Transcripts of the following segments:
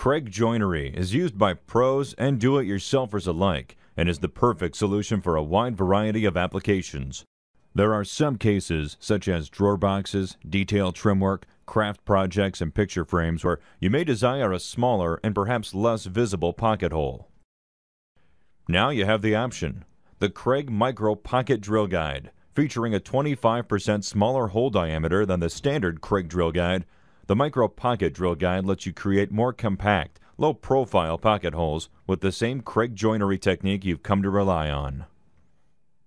Kreg Joinery is used by pros and do-it-yourselfers alike and is the perfect solution for a wide variety of applications. There are some cases, such as drawer boxes, detail trim work, craft projects, and picture frames, where you may desire a smaller and perhaps less visible pocket hole. Now you have the option. The Kreg Micro Pocket Drill Guide, featuring a 25% smaller hole diameter than the standard Kreg Drill Guide. The Micro Pocket Drill Guide lets you create more compact, low-profile pocket holes with the same Kreg joinery technique you've come to rely on.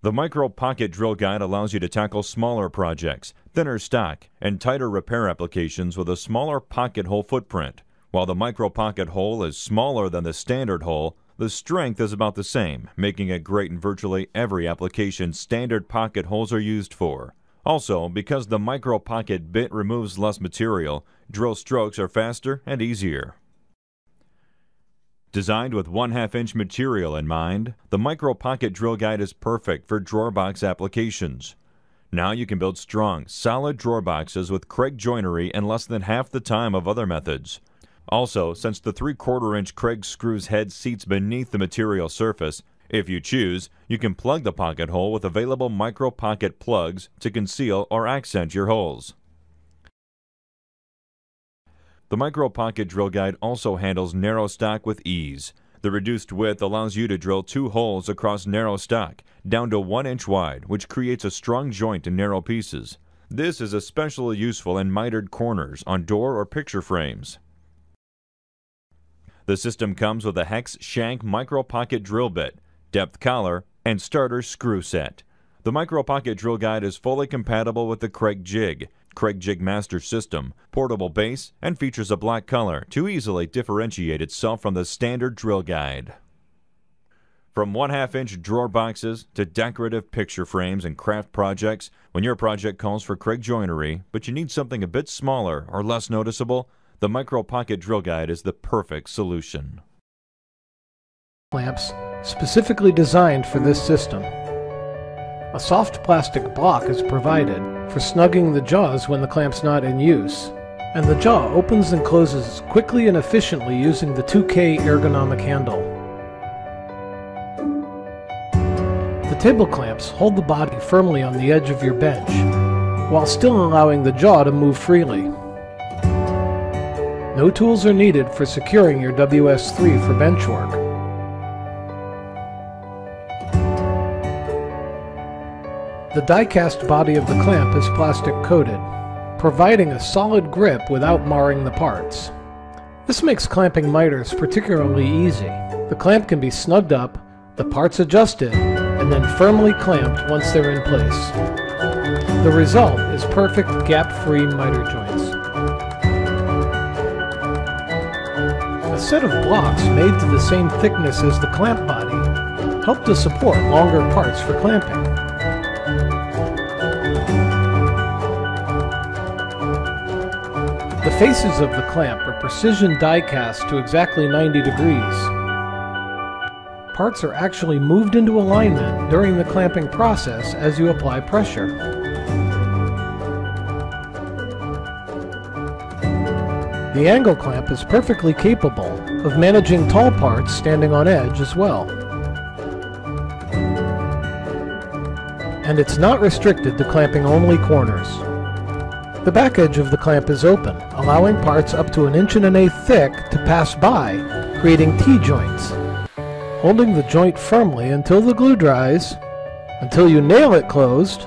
The Micro Pocket Drill Guide allows you to tackle smaller projects, thinner stock, and tighter repair applications with a smaller pocket hole footprint. While the Micro Pocket hole is smaller than the standard hole, the strength is about the same, making it great in virtually every application standard pocket holes are used for. Also, because the Micro Pocket bit removes less material, drill strokes are faster and easier. Designed with 1 2 inch material in mind, the Micro Pocket Drill Guide is perfect for drawer box applications. Now you can build strong, solid drawer boxes with Kreg joinery in less than half the time of other methods. Also, since the 3 4 inch Kreg screws head seats beneath the material surface, if you choose, you can plug the pocket hole with available micro pocket plugs to conceal or accent your holes. The Micro Pocket Drill Guide also handles narrow stock with ease. The reduced width allows you to drill two holes across narrow stock, down to 1 inch wide, which creates a strong joint in narrow pieces. This is especially useful in mitered corners on door or picture frames. The system comes with a hex shank micro pocket drill bit, depth collar, and starter screw set. The Micro Pocket Drill Guide is fully compatible with the Kreg Jig, Kreg Jig Master system, portable base, and features a black color to easily differentiate itself from the standard drill guide. From 1 2 inch drawer boxes to decorative picture frames and craft projects, when your project calls for Kreg joinery, but you need something a bit smaller or less noticeable, the Micro Pocket Drill Guide is the perfect solution. Lamps specifically designed for this system. A soft plastic block is provided for snugging the jaws when the clamp's not in use, and the jaw opens and closes quickly and efficiently using the 2K ergonomic handle. The table clamps hold the body firmly on the edge of your bench, while still allowing the jaw to move freely. No tools are needed for securing your WS3 for bench work. The die-cast body of the clamp is plastic coated, providing a solid grip without marring the parts. This makes clamping miters particularly easy. The clamp can be snugged up, the parts adjusted, and then firmly clamped once they're in place. The result is perfect gap-free miter joints. A set of blocks made to the same thickness as the clamp body help to support longer parts for clamping. Faces of the clamp are precision die cast to exactly 90 degrees. Parts are actually moved into alignment during the clamping process as you apply pressure. The angle clamp is perfectly capable of managing tall parts standing on edge as well. And it's not restricted to clamping only corners. The back edge of the clamp is open, allowing parts up to an inch and an eighth thick to pass by, creating T-joints. Holding the joint firmly until the glue dries, until you nail it closed,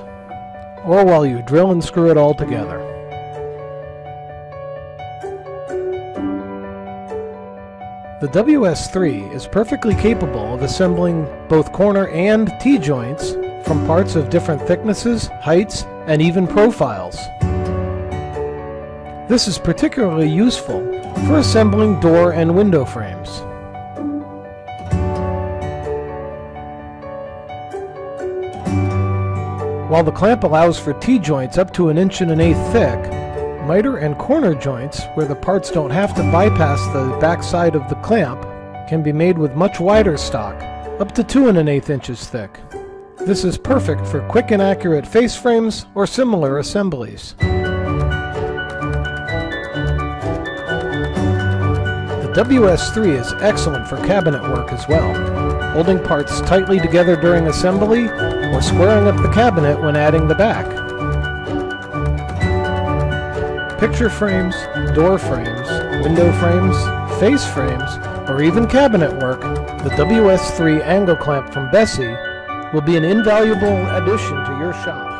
or while you drill and screw it all together. The WS3 is perfectly capable of assembling both corner and T-joints from parts of different thicknesses, heights, and even profiles. This is particularly useful for assembling door and window frames. While the clamp allows for T-joints up to an inch and an eighth thick, miter and corner joints, where the parts don't have to bypass the back side of the clamp, can be made with much wider stock, up to two and an eighth inches thick. This is perfect for quick and accurate face frames or similar assemblies. WS3 is excellent for cabinet work as well, holding parts tightly together during assembly or squaring up the cabinet when adding the back. Picture frames, door frames, window frames, face frames, or even cabinet work, the WS3 angle clamp from Bessey will be an invaluable addition to your shop.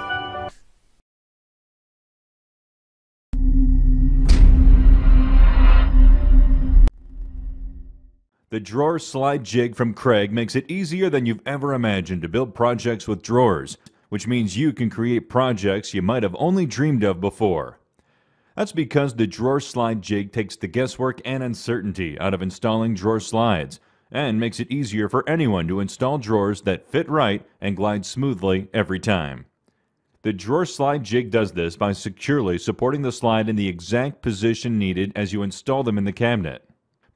The drawer slide jig from Kreg makes it easier than you've ever imagined to build projects with drawers, which means you can create projects you might have only dreamed of before. That's because the drawer slide jig takes the guesswork and uncertainty out of installing drawer slides and makes it easier for anyone to install drawers that fit right and glide smoothly every time. The drawer slide jig does this by securely supporting the slide in the exact position needed as you install them in the cabinet.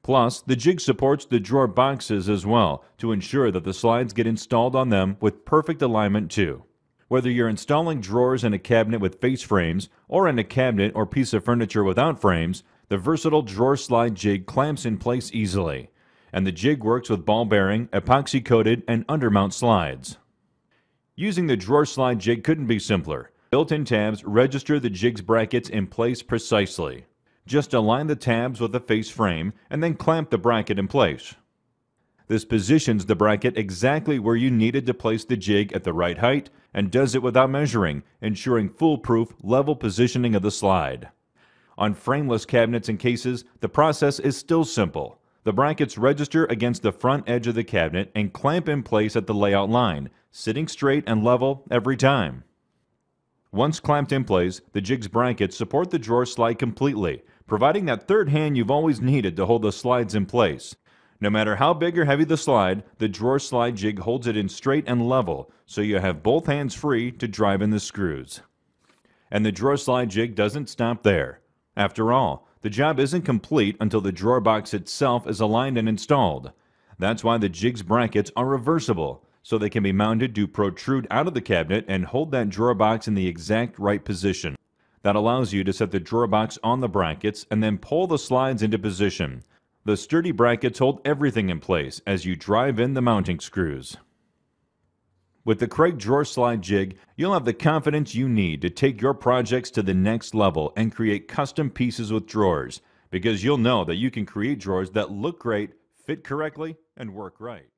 Plus, the jig supports the drawer boxes as well to ensure that the slides get installed on them with perfect alignment too. Whether you're installing drawers in a cabinet with face frames or in a cabinet or piece of furniture without frames, the versatile drawer slide jig clamps in place easily. And the jig works with ball bearing, epoxy coated, and undermount slides. Using the drawer slide jig couldn't be simpler. Built-in tabs register the jig's brackets in place precisely. Just align the tabs with the face frame and then clamp the bracket in place. This positions the bracket exactly where you needed to place the jig at the right height and does it without measuring, ensuring foolproof level positioning of the slide. On frameless cabinets and cases, the process is still simple. The brackets register against the front edge of the cabinet and clamp in place at the layout line, sitting straight and level every time. Once clamped in place, the jig's brackets support the drawer slide completely, providing that third hand you've always needed to hold the slides in place. No matter how big or heavy the slide, the drawer slide jig holds it in straight and level, so you have both hands free to drive in the screws. And the drawer slide jig doesn't stop there. After all, the job isn't complete until the drawer box itself is aligned and installed. That's why the jig's brackets are reversible, so they can be mounted to protrude out of the cabinet and hold that drawer box in the exact right position. That allows you to set the drawer box on the brackets and then pull the slides into position. The sturdy brackets hold everything in place as you drive in the mounting screws. With the Kreg Drawer Slide Jig, you'll have the confidence you need to take your projects to the next level and create custom pieces with drawers, because you'll know that you can create drawers that look great, fit correctly, and work right.